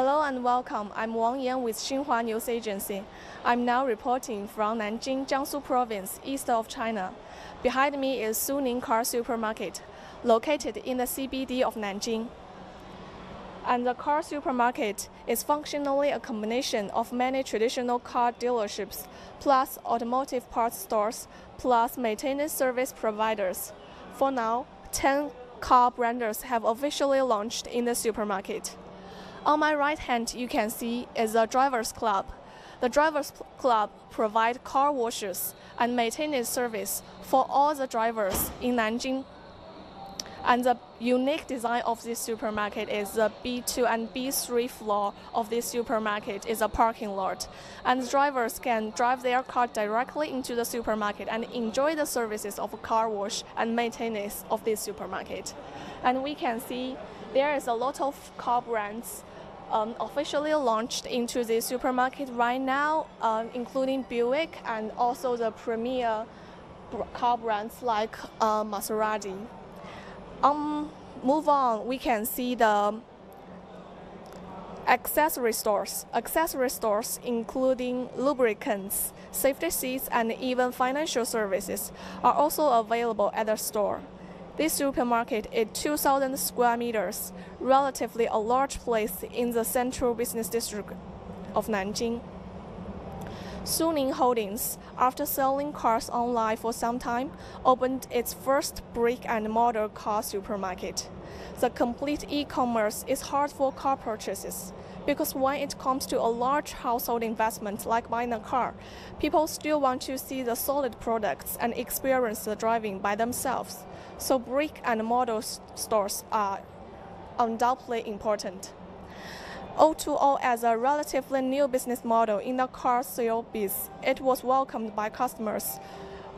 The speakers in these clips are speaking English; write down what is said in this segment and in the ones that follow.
Hello and welcome. I'm Wang Yan with Xinhua News Agency. I'm now reporting from Nanjing, Jiangsu Province, east of China. Behind me is Suning Car Supermarket, located in the CBD of Nanjing. And the car supermarket is functionally a combination of many traditional car dealerships, plus automotive parts stores, plus maintenance service providers. For now, 10 car brands have officially launched in the supermarket. On my right hand, you can see is a driver's club. The driver's club provide car washes and maintenance service for all the drivers in Nanjing and the unique design of this supermarket is the B2 and B3 floor of this supermarket is a parking lot. And drivers can drive their car directly into the supermarket and enjoy the services of car wash and maintenance of this supermarket. And we can see there is a lot of car brands um, officially launched into the supermarket right now, uh, including Buick and also the premier car brands like uh, Maserati. Um, move on, we can see the accessory stores. Accessory stores including lubricants, safety seats, and even financial services are also available at the store. This supermarket is 2,000 square meters, relatively a large place in the central business district of Nanjing. Suning Holdings, after selling cars online for some time, opened its first brick and mortar car supermarket. The complete e-commerce is hard for car purchases because when it comes to a large household investment like buying a car, people still want to see the solid products and experience the driving by themselves. So brick and mortar stores are undoubtedly important. O2O as a relatively new business model in the car sale biz, it was welcomed by customers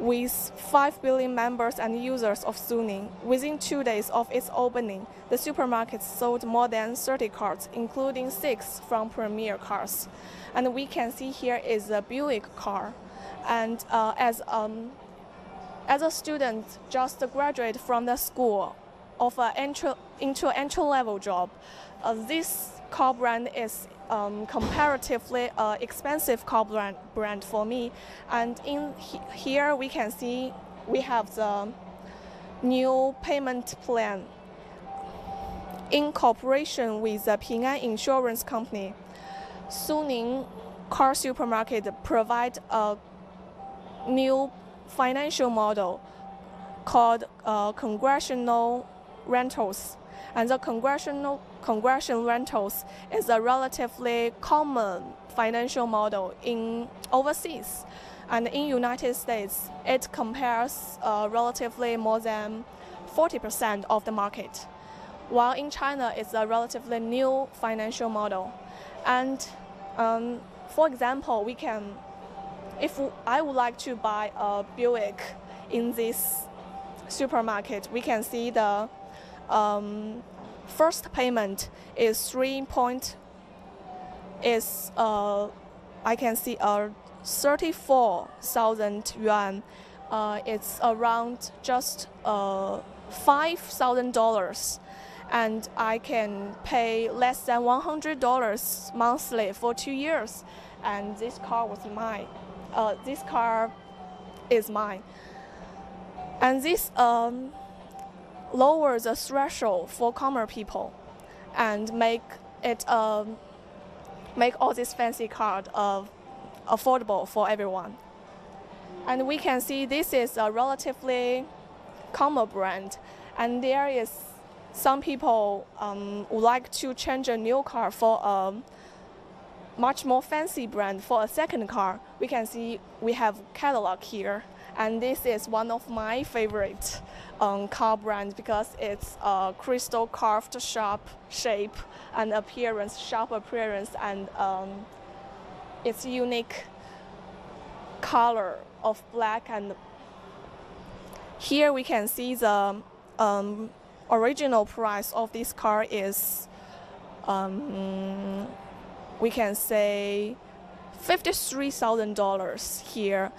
with 5 billion members and users of Suning. Within two days of its opening, the supermarket sold more than 30 cars, including six from Premier Cars. And we can see here is a Buick car. And uh, as, um, as a student just graduated from the school of an entry, into entry-level job, uh, this car brand is um, comparatively uh, expensive car brand, brand for me. And in he here we can see we have the new payment plan in cooperation with the Ping An Insurance Company. Suning Car Supermarket provide a new financial model called uh, congressional rentals. And the congressional congressional rentals is a relatively common financial model in overseas. And in United States, it compares uh, relatively more than 40% of the market. While in China, it's a relatively new financial model. And um, for example, we can, if I would like to buy a Buick in this supermarket, we can see the um, first payment is three point is uh, I can see uh, 34,000 yuan. Uh, it's around just uh, $5,000 and I can pay less than $100 monthly for two years. And this car was mine. Uh, this car is mine. And this um, lower the threshold for common people and make it um, make all these fancy cars uh, affordable for everyone. And we can see this is a relatively common brand, and there is some people um, would like to change a new car for a much more fancy brand for a second car. We can see we have catalog here and this is one of my favorite um, car brands because it's a crystal carved sharp shape and appearance, sharp appearance, and um, its unique color of black. And here we can see the um, original price of this car is um, we can say $53,000 here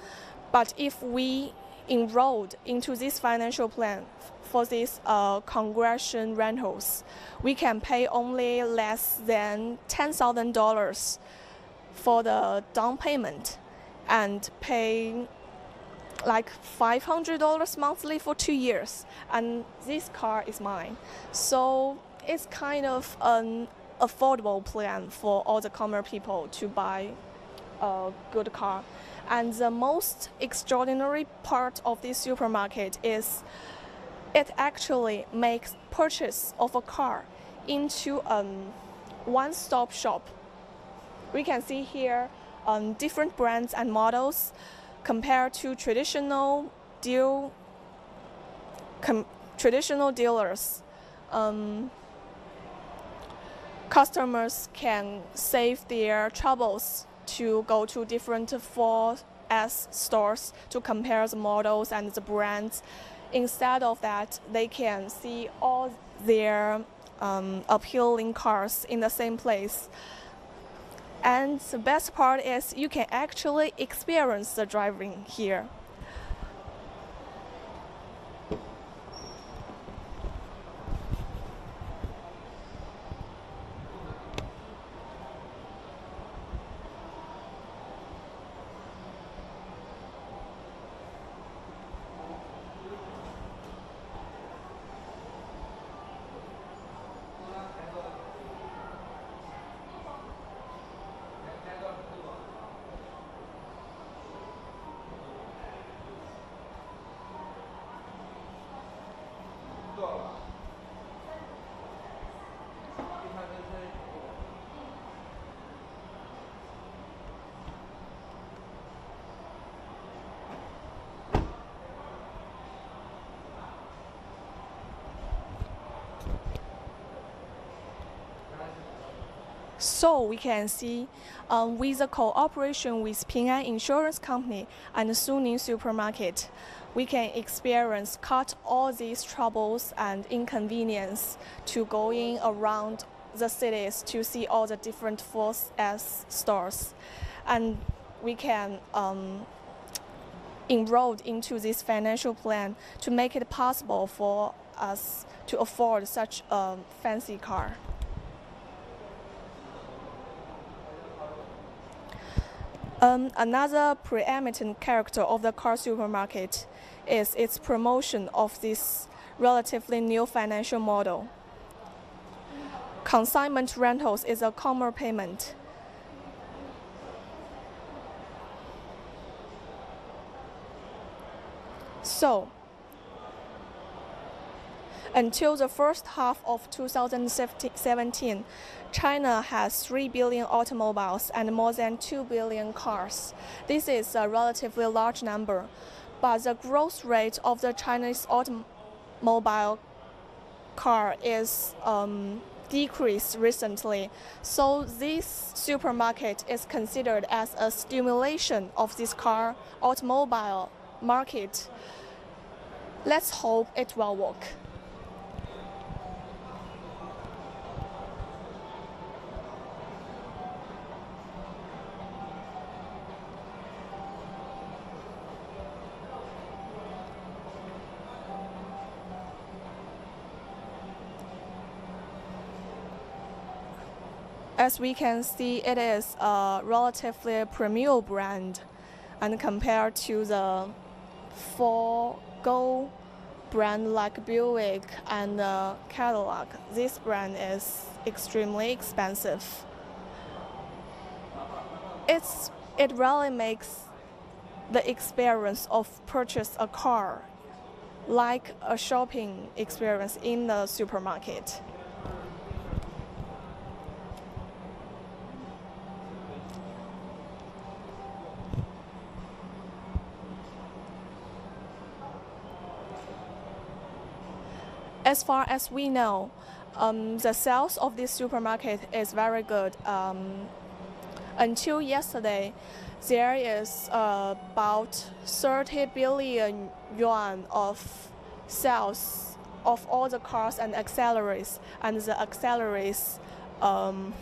but if we enrolled into this financial plan for these uh, congression rentals, we can pay only less than $10,000 for the down payment and pay like $500 monthly for two years. And this car is mine. So it's kind of an affordable plan for all the common people to buy a good car. And the most extraordinary part of this supermarket is it actually makes purchase of a car into a um, one-stop shop. We can see here um, different brands and models compared to traditional deal traditional dealers. Um, customers can save their troubles to go to different 4S stores to compare the models and the brands. Instead of that, they can see all their um, appealing cars in the same place. And the best part is you can actually experience the driving here. So we can see um, with the cooperation with Ping An Insurance Company and Suning Supermarket, we can experience cut all these troubles and inconvenience to going around the cities to see all the different 4S stores. And we can um, enroll into this financial plan to make it possible for us to afford such a fancy car. Um, another preeminent character of the car supermarket is its promotion of this relatively new financial model. Consignment rentals is a common payment. So, until the first half of 2017, China has 3 billion automobiles and more than 2 billion cars. This is a relatively large number, but the growth rate of the Chinese automobile car is um, decreased recently. So this supermarket is considered as a stimulation of this car automobile market. Let's hope it will work. As we can see, it is a relatively premium brand, and compared to the four Go brand like Buick and uh, Cadillac, this brand is extremely expensive. It's, it really makes the experience of purchase a car like a shopping experience in the supermarket. As far as we know, um, the sales of this supermarket is very good. Um, until yesterday, there is uh, about 30 billion yuan of sales of all the cars and accessories, and the accessories um,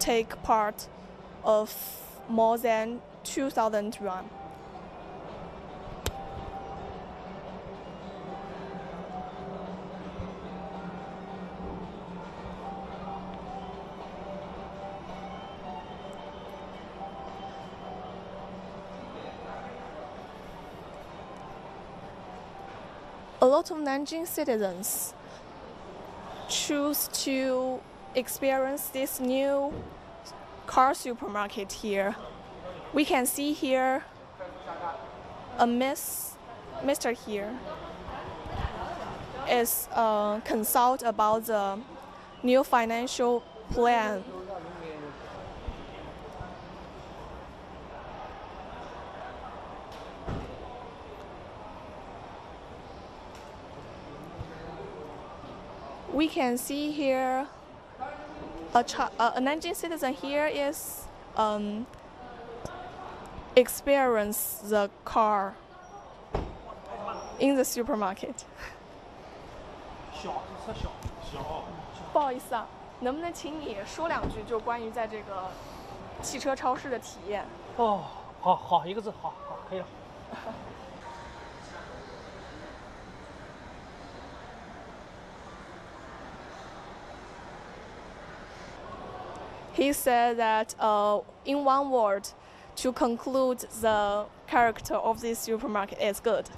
take part of more than 2,000 yuan. A lot of Nanjing citizens choose to experience this new car supermarket here. We can see here a miss, Mr. here is uh, consult about the new financial plan. We can see here a, chi- uh, a Nanjing citizen here is um, experience the car in the supermarket. 小，特小，小。不好意思啊，能不能请你说两句，就关于在这个汽车超市的体验？哦，好好，一个字，好好，可以了。 He said that uh, in one word, to conclude the character of this supermarket is good.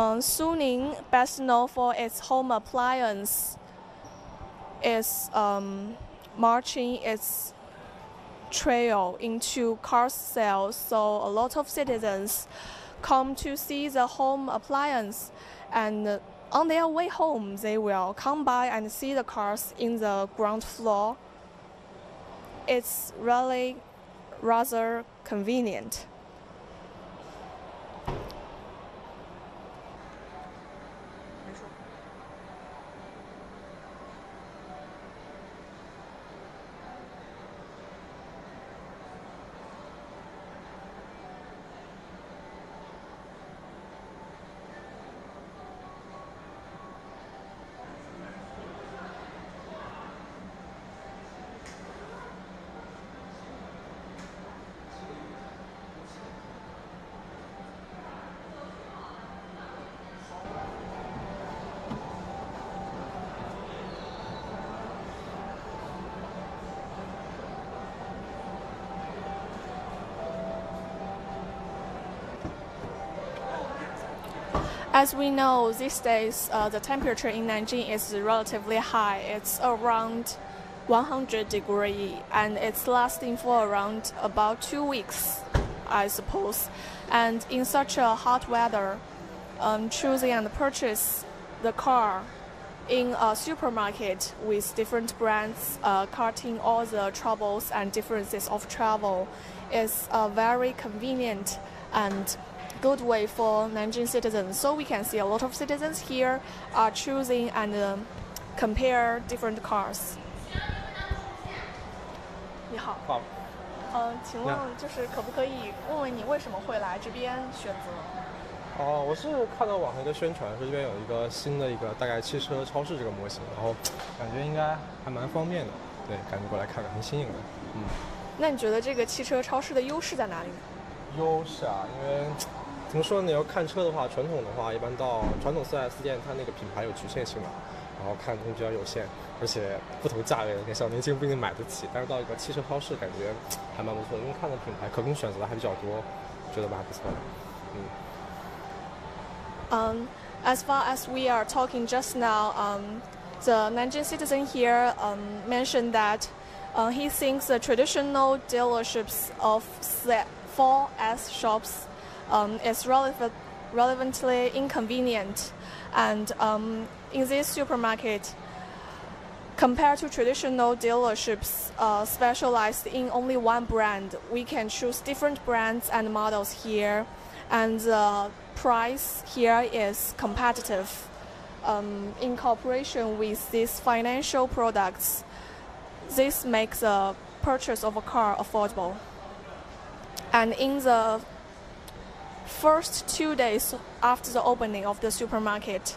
Um, Suning, best known for its home appliance, is um, marching its trail into car sales. So a lot of citizens come to see the home appliance, and on their way home, they will come by and see the cars in the ground floor. It's really rather convenient. As we know, these days uh, the temperature in Nanjing is relatively high. It's around 100 degree, and it's lasting for around about two weeks, I suppose. And in such a hot weather, um, choosing and purchase the car in a supermarket with different brands, uh, cutting all the troubles and differences of travel, is a very convenient and good way for Nanjing citizens. So we can see a lot of citizens here are choosing and um, compare different cars. 你好，好，嗯、请问就是可不可以问问你为什么会来这边选择？哦，我是看到网上一个宣传，说这边有一个新的一个大概汽车超市这个模型，然后感觉应该还蛮方便的，对，赶紧过来看看，很新颖的。嗯，那你觉得这个汽车超市的优势在哪里呢？优势啊，因为怎么说呢？你要看车的话，传统的话，一般到传统 4S 店，它那个品牌有局限性嘛，然后看东西比较有限，而且不同价位的，你小年轻不一定买得起。但是到一个汽车超市，感觉还蛮不错，因为看的品牌可供选择的还比较多，觉得蛮不错的。嗯。Um, as far as we are talking just now, um, the Nanjing citizen here um, mentioned that Uh, he thinks the traditional dealerships of 4S shops um, is relevant, relevantly inconvenient, and um, in this supermarket, compared to traditional dealerships uh, specialized in only one brand, we can choose different brands and models here, and the price here is competitive. Um, in cooperation with these financial products, this makes the purchase of a car affordable. And in the first two days after the opening of the supermarket,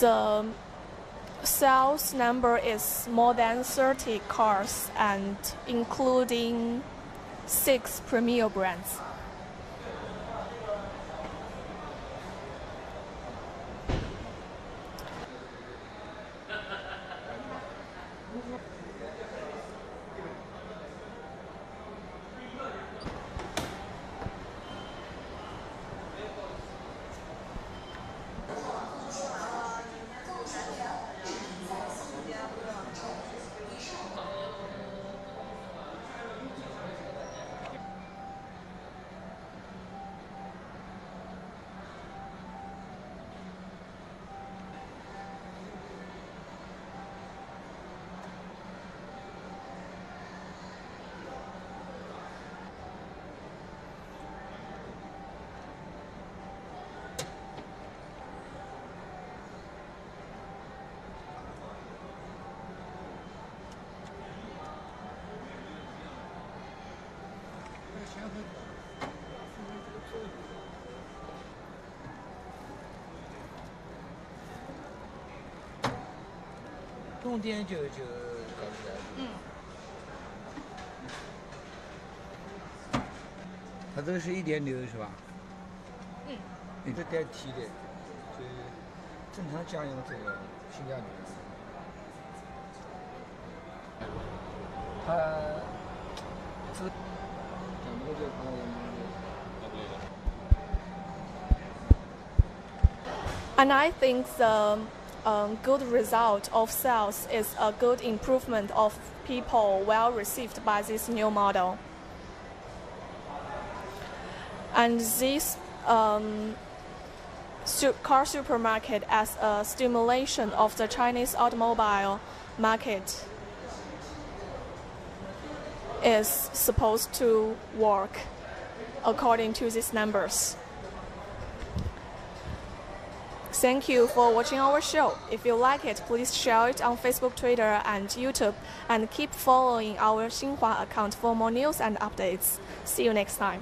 the sales number is more than 30 cars and including six premier brands. 重点就就告诉大家，嗯，它这个是一点六是吧？嗯，你这带 T 的，就正常家用这个性价比。它这个讲不就可能。And I think the um, good result of sales is a good improvement of people well received by this new model. And this um, car supermarket as a stimulation of the Chinese automobile market is supposed to work according to these numbers. Thank you for watching our show. If you like it, please share it on Facebook, Twitter, and YouTube, and keep following our Xinhua account for more news and updates. See you next time.